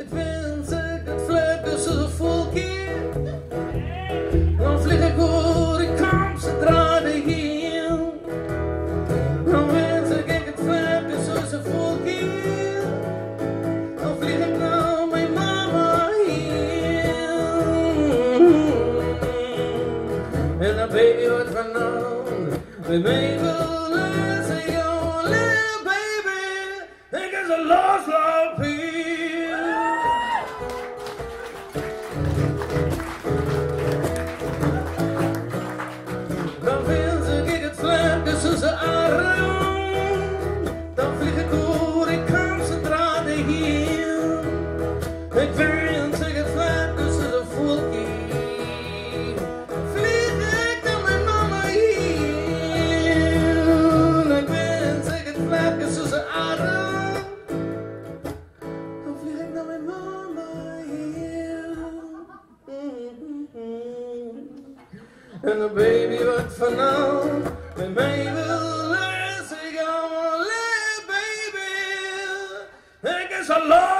It's been and the baby was from home. The baby was your little baby, think it's a loslappie. and the baby, but for now, and baby, let's go, baby, I guess I love.